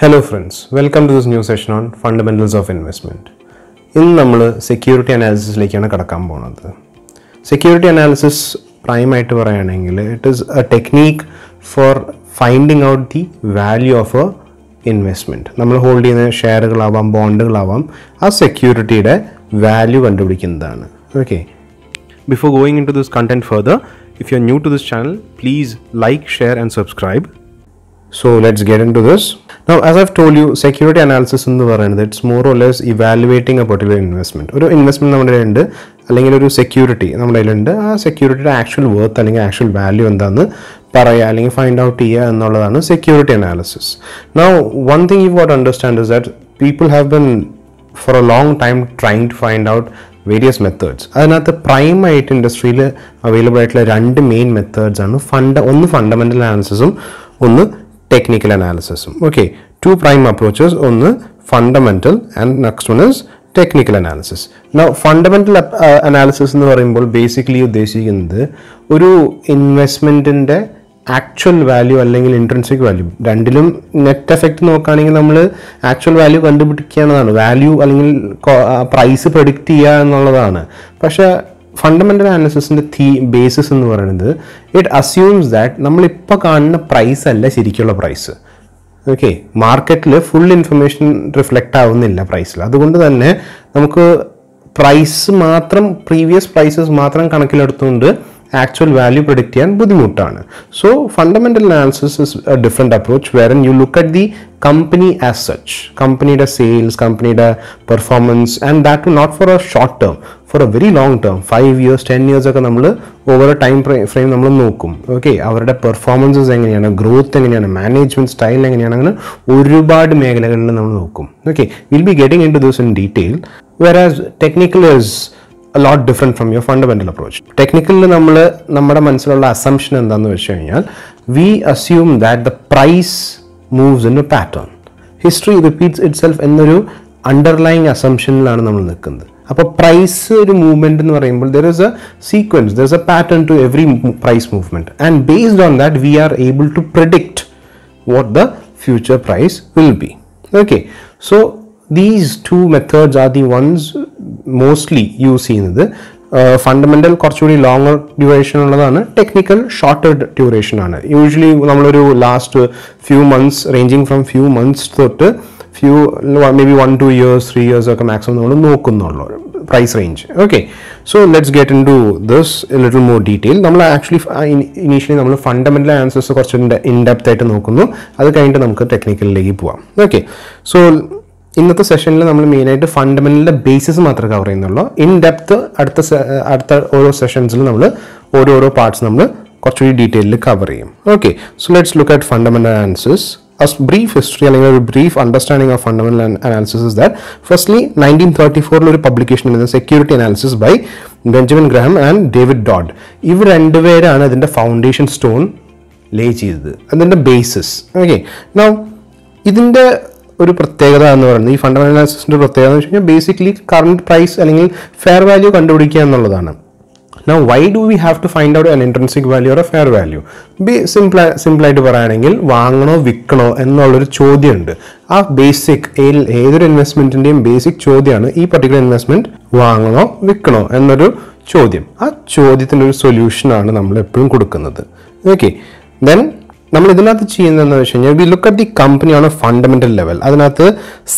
Hello friends welcome to this new session on fundamentals of investment ഇന്ന് നമ്മൾ security അനാലിസിസിലേക്കാണ് കടക്കാൻ പോകുന്നത് സെക്യൂരിറ്റി അനാലിസിസ് പ്രൈമായിട്ട് പറയുകയാണെങ്കിൽ it is a technique for finding out the value of a investment നമ്മൾ hold ചെയ്യുന്ന ഷെയറുകളാവാം ബോണ്ടുകളാവാം ആ സെക്യൂരിറ്റിയുടെ value കണ്ടുപിടിക്കുന്നതാണ്. Okay Before going into this if you are new to to channel please like share and and subscribe. Let's get into this Now, as I've told you security analysis എന്ന് പറയുന്നത് it's more or less evaluating a particular investment ഒരു investment നമ്മുടെ ഉണ്ട് അല്ലെങ്കിൽ ഒരു security നമ്മുടെ കയ്യിലുണ്ട്. ആ സെക്യൂരിറ്റിയുടെ ആക്ച്വൽ വർത്ത് അല്ലെങ്കിൽ ആക്ച്വൽ വാല്യൂ എന്താണെന്ന് പറയുക അല്ലെങ്കിൽ ഫൈൻഡ് ഔട്ട് ചെയ്യുക എന്നുള്ളതാണ് security analysis now one thing you want understand is that people have been for a long time trying to find out various methods അതിനകത്ത് പ്രൈമായിട്ട് ഇൻഡസ്ട്രിയിൽ അവൈലബിൾ ആയിട്ടുള്ള രണ്ട് മെയിൻ മെത്തേഡ്സ് ആണ് ഫണ്ട് ഒന്ന് ഫണ്ടമെന്റൽ അനാലിസിസും ഒന്ന് ടെക്നിക്കൽ അനാലിസിസും ഓക്കെ ടു പ്രൈം അപ്രോച്ചസ് ഒന്ന് fundamental and next one is technical analysis fundamental analysis എന്ന് പറയുമ്പോൾ ബേസിക്കലി ഉദ്ദേശിക്കുന്നത് ഒരു ഇൻവെസ്റ്റ്മെന്റിന്റെ ആക്ച്വൽ വാല്യൂ അല്ലെങ്കിൽ ഇൻട്രൻസിക് വാല്യൂ രണ്ടിലും നെറ്റ് എഫക്റ്റ് നോക്കുകയാണെങ്കിൽ നമ്മൾ ആക്ച്വൽ വാല്യൂ കണ്ടുപിടിക്കുക എന്നതാണ്. വാല്യൂ അല്ലെങ്കിൽ പ്രൈസ് പ്രൊഡിക്റ്റ് ചെയ്യുക എന്നുള്ളതാണ്. പക്ഷേ ഫണ്ടമെന്റൽ അനാലിസിസിന്റെ തീ ബേസിസ് എന്ന് പറയുന്നത് ഇറ്റ് അസ്യൂംസ് ദാറ്റ് നമ്മളിപ്പോൾ കാണുന്ന പ്രൈസ് അല്ല ശരിക്കുള്ള പ്രൈസ് ഓക്കെ മാർക്കറ്റിൽ ഫുൾ ഇൻഫർമേഷൻ റിഫ്ലക്റ്റ് ആവുന്നില്ല പ്രൈസിൽ അതുകൊണ്ട് തന്നെ നമുക്ക് പ്രൈസ് മാത്രം പ്രീവിയസ് പ്രൈസസ് മാത്രം കണക്കിലെടുത്തുകൊണ്ട് ആക്ച്വൽ വാല്യൂ പ്രൊഡിക്റ്റ് ചെയ്യാൻ ബുദ്ധിമുട്ടാണ്. So fundamental analysis is a different approach വേറെ you look at the company as such കമ്പനിയുടെ സെയിൽസ് കമ്പനിയുടെ performance and that not for a short term for a very long term five years ten years ഒക്കെ നമ്മൾ over time frame നമ്മൾ നോക്കും. Okay അവരുടെ performances എങ്ങനെയാണ് growth എങ്ങനെയാണ് management style എങ്ങനെയാണ് അങ്ങനെ ഒരുപാട് മേഖലകളിൽ നമ്മൾ നോക്കും. Okay will be getting into this in detail whereas technical is lot different from your fundamental approach ടെക്നിക്കലിൽ നമ്മൾ നമ്മുടെ മനസ്സിലുള്ള അസംഷൻ എന്താണെന്ന് വെച്ച് കഴിഞ്ഞാൽ we assume that the price moves in a pattern history repeats itself എന്നൊരു അണ്ടർലൈങ് അസംഷനിലാണ് നമ്മൾ നിൽക്കുന്നത്. അപ്പോൾ പ്രൈസ് ഒരു മൂവ്മെന്റ് എന്ന് പറയുമ്പോൾ there is a sequence there is a pattern to every price movement and based on that we are able to predict what the future price will be okay so these two methods are the ones mostly use ചെയ്യുന്നത്. Fundamental കുറച്ചുകൂടി longer duration ഉള്ളതാണ് technical shorter duration ആണ്. Usually നമ്മളൊരു last few months ranging from few months തൊട്ട് few may be one two years three years ഒക്കെ maximum നമ്മൾ നോക്കുന്നുള്ളൂ. Price range okay so let's get into this little more detail നമ്മൾ actually initially നമ്മൾ fundamental answers കുറച്ച് in depth ആയിട്ട് നോക്കുന്നു. അത് കഴിഞ്ഞിട്ട് നമുക്ക് ടെക്നിക്കലിലേക്ക് പോവാം. ഓക്കെ സോ ഇന്നത്തെ സെഷനിൽ നമ്മൾ മെയിനായിട്ട് ഫണ്ടമെന്റലിന്റെ ബേസിസ് മാത്രമേ കവർ ചെയ്യുന്നുള്ളൂ. ഇൻ ഡെപ്ത് അടുത്ത അടുത്ത ഓരോ സെഷൻസിൽ നമ്മൾ ഓരോരോ പാർട്സ് നമ്മൾ കുറച്ചുകൂടി ഡീറ്റെയിലിൽ കവർ ചെയ്യും. Okay so let's look at fundamental answers a brief history അല്ലെങ്കിൽ ഒരു brief understanding of fundamental analysis is that firstly nineteen thirty ഫോറിൽ ഒരു പബ്ലിക്കേഷൻ വരുന്നത് security analysis by Benjamin Graham and David Dodd ഇവർ രണ്ടുപേരാണ് ഇതിന്റെ ഫൗണ്ടേഷൻ സ്റ്റോൺ ലേ ചെയ്തത്. അതിന്റെ ബേസിസ് ഓക്കെ നൗ ഇതിന്റെ ഒരു പ്രത്യേകത എന്ന് പറയുന്നത് ഈ ഫണ്ടമെന്റൽ അനാലിസിസിന്റെ പ്രത്യേകത എന്ന് വെച്ച് കഴിഞ്ഞാൽ ബേസിക്കലി കറണ്ട് പ്രൈസ് അല്ലെങ്കിൽ ഫെയർ വാല്യൂ കണ്ടുപിടിക്കുക എന്നുള്ളതാണ്. Now why do we have to find out an intrinsic value or a fair value be simple സിമ്പിളായിട്ട് പറയുകയാണെങ്കിൽ വാങ്ങണോ വിൽക്കണോ എന്നുള്ളൊരു ചോദ്യമുണ്ട്. ആ ബേസിക് ഏതൊരു ഇൻവെസ്റ്റ്മെന്റിന്റെയും ബേസിക് ചോദ്യമാണ് ഈ പർട്ടിക്കുലർ ഇൻവെസ്റ്റ്മെന്റ് വാങ്ങണോ വിൽക്കണോ എന്നൊരു ചോദ്യം. ആ ചോദ്യത്തിന്റെ ഒരു സൊല്യൂഷനാണ് നമ്മൾ എപ്പോഴും കൊടുക്കുന്നത്. ഓക്കെ ദെൻ നമ്മൾ ഇതിനകത്ത് ചെയ്യുന്നതെന്ന് വെച്ച് കഴിഞ്ഞാൽ we look at the company on a fundamental level അതിനകത്ത്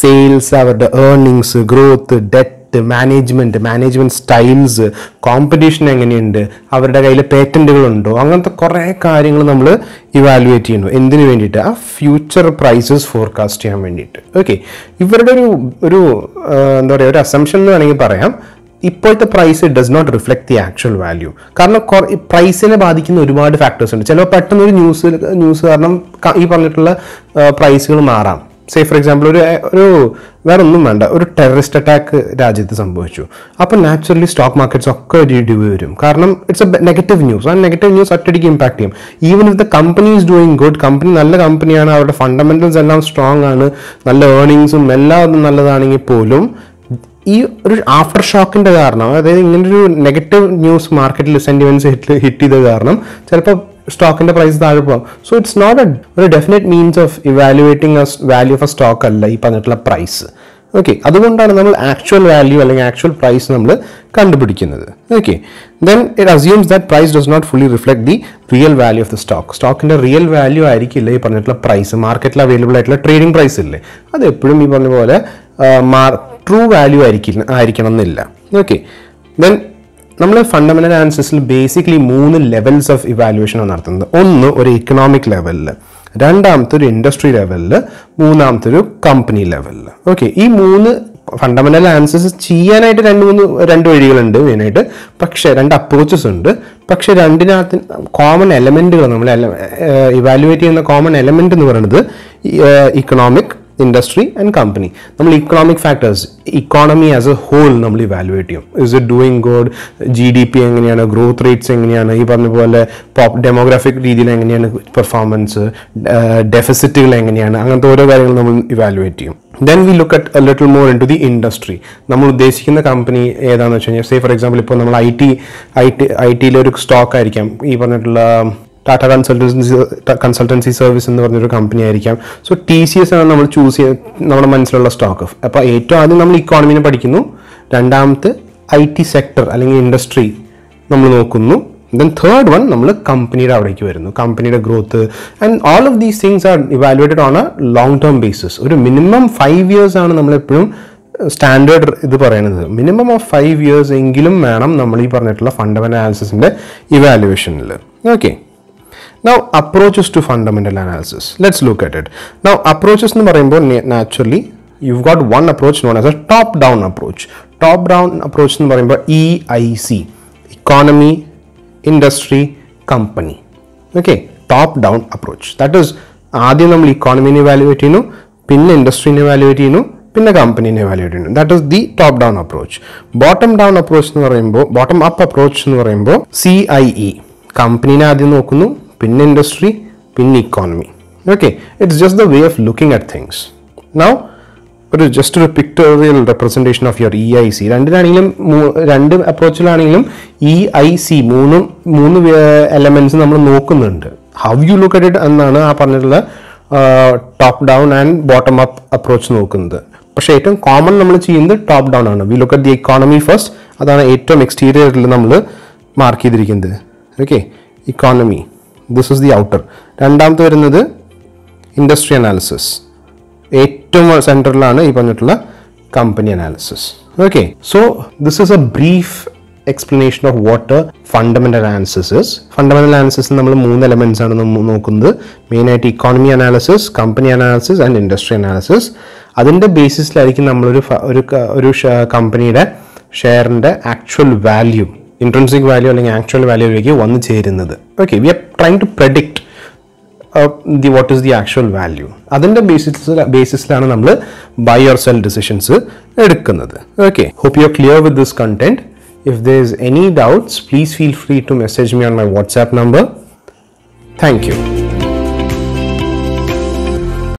സെയിൽസ് അവരുടെ earnings growth debt management management styles competition എങ്ങനെയുണ്ട് അവരുടെ കയ്യിൽ പേറ്റന്റുകളുണ്ടോ അങ്ങനത്തെ കുറേ കാര്യങ്ങൾ നമ്മൾ ഇവാലുവേറ്റ് ചെയ്യുന്നു. എന്തിനു വേണ്ടിയിട്ട്? ആ ഫ്യൂച്ചർ പ്രൈസസ് ഫോർകാസ്റ്റ് ചെയ്യാൻ വേണ്ടിയിട്ട്. ഓക്കെ ഇവരുടെ ഒരു ഒരു എന്താ പറയുക ഒരു അസംഷൻ എന്ന് വേണമെങ്കിൽ പറയാം. ഇപ്പോഴത്തെ price does not reflect the actual value കാരണം പ്രൈസിനെ ബാധിക്കുന്ന ഒരുപാട് ഫാക്ടേഴ്സ് ഉണ്ട്. ചിലപ്പോൾ പെട്ടെന്നൊരു ന്യൂസ് ന്യൂസ് കാരണം ഈ പറഞ്ഞിട്ടുള്ള പ്രൈസുകൾ മാറാം. സേ ഫോർ എക്സാമ്പിൾ ഒരു ഒരു വേറെ ഒന്നും വേണ്ട. ഒരു ടെററിസ്റ്റ് അറ്റാക്ക് രാജ്യത്ത് സംഭവിച്ചു. അപ്പോൾ നാച്ചുറലി സ്റ്റോക്ക് മാർക്കറ്റ്സ് ഒക്കെ ഒരു ഇടിവ് വരും. കാരണം ഇറ്റ്സ് എ നെഗറ്റീവ് ന്യൂസ് ആ നെഗറ്റീവ് ന്യൂസ് ഒറ്റയടിക്ക് ഇമ്പാക്ട് ചെയ്യും. Even if the company is doing good company നല്ല കമ്പനിയാണ് അവരുടെ ഫണ്ടമെന്റൽസ് എല്ലാം സ്ട്രോങ് ആണ് നല്ല ഏർണിങ്സും എല്ലാം നല്ലതാണെങ്കിൽ പോലും ഈ ഒരു ആഫ്റ്റർ ഷോക്കിന്റെ കാരണം അതായത് ഇങ്ങനൊരു നെഗറ്റീവ് ന്യൂസ് മാർക്കറ്റിൽ സെന്റിമെന്റ്സ് ഹിറ്റ് ഹിറ്റ് ചെയ്തത് കാരണം ചിലപ്പോൾ സ്റ്റോക്കിന്റെ പ്രൈസ് താഴെ പോകും സോ ഇറ്റ്സ് നോട്ട് എ ഒരു definite means of evaluating a value of a stock അല്ല ഈ പറഞ്ഞിട്ടുള്ള പ്രൈസ് ഓക്കെ അതുകൊണ്ടാണ് നമ്മൾ ആക്ച്വൽ വാല്യൂ അല്ലെങ്കിൽ ആക്ച്വൽ പ്രൈസ് നമ്മൾ കണ്ടുപിടിക്കുന്നത്. Okay then it assumes that price does not fully reflect the real value of the stock സ്റ്റോക്കിന്റെ real value ആയിരിക്കില്ല ഈ പറഞ്ഞിട്ടുള്ള പ്രൈസ് മാർക്കറ്റിൽ അവൈലബിൾ ആയിട്ടുള്ള ട്രേഡിംഗ് പ്രൈസ് ഇല്ലേ? അത് എപ്പോഴും ഈ പറഞ്ഞ പോലെ ട്രൂ വാല്യൂ ആയിരിക്കില്ല ആയിരിക്കണം എന്നില്ല ഓക്കെ ദെൻ നമ്മൾ ഫണ്ടമെന്റൽ ആൻസേഴ്സിൽ ബേസിക്കലി മൂന്ന് ലെവൽസ് ഓഫ് ഇവാലുവേഷനാണ് നടത്തുന്നത്. ഒന്ന് ഒരു ഇക്കണോമിക് ലെവലിൽ രണ്ടാമത്തെ ഒരു ഇൻഡസ്ട്രി ലെവലിൽ മൂന്നാമത്തെ ഒരു കമ്പനി ലെവലിൽ ഓക്കെ ഈ മൂന്ന് ഫണ്ടമെന്റൽ ആൻസേഴ്സ് ചെയ്യാനായിട്ട് രണ്ട് മൂന്ന് രണ്ട് വഴികളുണ്ട് മെയിനായിട്ട്. പക്ഷേ രണ്ട് അപ്രോച്ചസ് ഉണ്ട്. പക്ഷേ രണ്ടിനകത്ത് കോമൺ എലമെന്റുകൾ നമ്മൾ ഇവാലുവേറ്റ് ചെയ്യുന്ന കോമൺ എലമെന്റ് എന്ന് പറയുന്നത് ഇക്കണോമിക് ഇൻഡസ്ട്രി ആൻഡ് കമ്പനി നമ്മൾ economic factors economy as a whole നമ്മൾ ഇവാലുവേറ്റ് ചെയ്യും. Is it doing good G D P എങ്ങനെയാണ്? ഗ്രോത്ത് റേറ്റ്സ് എങ്ങനെയാണ്? ഈ പറഞ്ഞ പോലെ പോപ്പ് ഡെമോഗ്രാഫിക് രീതിയിൽ എങ്ങനെയാണ് പെർഫോമൻസ് ഡെഫിസിറ്റുകൾ എങ്ങനെയാണ്? അങ്ങനത്തെ ഓരോ കാര്യങ്ങൾ നമ്മൾ ഇവാലുവേറ്റ് ചെയ്യും. Then we look at little more into the industry നമ്മൾ ഉദ്ദേശിക്കുന്ന കമ്പനി ഏതാണെന്ന് വെച്ച് കഴിഞ്ഞാൽ സേ ഫോർ എക്സാമ്പിൾ ഇപ്പോൾ നമ്മൾ I T I T I ടിയിലെ ഒരു സ്റ്റോക്ക് ആയിരിക്കാം. ഈ പറഞ്ഞിട്ടുള്ള ടാറ്റ കൺസൾട്ടൻസി കൺസൾട്ടൻസി സർവീസ് എന്ന് പറഞ്ഞൊരു കമ്പനി ആയിരിക്കാം. സോ ടി സി എസ് ആണ് നമ്മൾ ചൂസ് ചെയ്ത് നമ്മുടെ മനസ്സിലുള്ള സ്റ്റോക്ക് അപ്പോൾ ഏറ്റവും ആദ്യം നമ്മൾ ഇക്കോണമിനെ പഠിക്കുന്നു. രണ്ടാമത്തെ ഐ ടി സെക്ടർ അല്ലെങ്കിൽ ഇൻഡസ്ട്രി നമ്മൾ നോക്കുന്നു. ദെൻ തേർഡ് വൺ നമ്മൾ കമ്പനിയുടെ അവിടേക്ക് വരുന്നു. കമ്പനിയുടെ growth and all of these things are evaluated on a long term basis ഒരു മിനിമം ഫൈവ് ഇയേഴ്സ് ആണ് നമ്മളെപ്പോഴും സ്റ്റാൻഡേർഡ് ഇത് പറയുന്നത്. മിനിമം ഓഫ് ഫൈവ് ഇയേഴ്സ് എങ്കിലും വേണം നമ്മൾ ഈ പറഞ്ഞിട്ടുള്ള ഫണ്ടമെന്റൽ അനാലിസിന്റെ ഇവാലുവേഷനിൽ okay Now, approaches to fundamental analysis. Let's look at it. Now, approaches എന്ന് പറയുമ്പോൾ naturally you've got one approach known as a top down approach. Top down approach എന്ന് പറയുമ്പോൾ E I C economy industry company okay top down approach that is ആദ്യം നമ്മൾ ഇക്കോണമിനെ valuate ചെയ്യുന്നു പിന്നെ ഇൻഡസ്ട്രീനെ valuate ചെയ്യുന്നു പിന്നെ കമ്പനീനെ വാലുവേറ്റ് ചെയ്യുന്നു that is the top down approach bottom down approach എന്ന് പറയുമ്പോൾ ബോട്ടം അപ്പ് അപ്രോച്ച് എന്ന് പറയുമ്പോൾ സി ഐ ഇ കമ്പനീനെ ആദ്യം നോക്കുന്നു പിന്നെ ഇൻഡസ്ട്രി പിന്നെ economy. Okay it's just the way of looking at things now ഒരു ജസ്റ്റ് ഒരു pictorial representation of your E I C രണ്ടിലാണെങ്കിലും രണ്ട് അപ്രോച്ചിലാണെങ്കിലും ഇ ഐ സി മൂന്നും മൂന്ന് എലമെന്റ്സ് നമ്മൾ നോക്കുന്നുണ്ട്. How you look at it എന്നാണ് ആ പറഞ്ഞിട്ടുള്ള top down and bottom up approach നോക്കുന്നത്. പക്ഷേ ഏറ്റവും കോമൺ നമ്മൾ ചെയ്യുന്നത് ടോപ്പ് ഡൗൺ ആണ്. We look at the economy first അതാണ് ഏറ്റവും എക്സ്റ്റീരിയറിൽ നമ്മൾ മാർക്ക് ചെയ്തിരിക്കുന്നത്. Okay economy this is the outer രണ്ടാമത്തെ വരുന്നത് ഇൻഡസ്ട്രി അനാലിസിസ് ഏറ്റവും സെന്ററിലാണ് ഈ പറഞ്ഞിട്ടുള്ള company analysis okay so this is a brief explanation of what fundamental analysis is fundamental analysis നമ്മൾ മൂന്ന് എലമെന്റ്സ് ആണ് നോക്കുന്നത്. മെയിനായിട്ട് economy analysis company analysis and industry analysis അതിന്റെ ബേസിസിലായിരിക്കും നമ്മളൊരു ഒരു ഒരു കമ്പനിയുടെ ഷെയറിന്റെ ആക്ച്വൽ വാല്യൂ ഇൻട്രൻസിക് വാല്യൂ അല്ലെങ്കിൽ ആക്ച്വൽ വാല്യൂയിലേക്ക് വന്നു ചേരുന്നത്. Okay we are trying to predict the what is the actual value അതിന്റെ ബേസിസ് ബേസിസിലാണ് നമ്മൾ ബൈ യുവർ സെൽ ഡിസിഷൻസ് എടുക്കുന്നത്. Okay hope you are clear with this content if there is any doubts please feel free to message me on my WhatsApp number thank you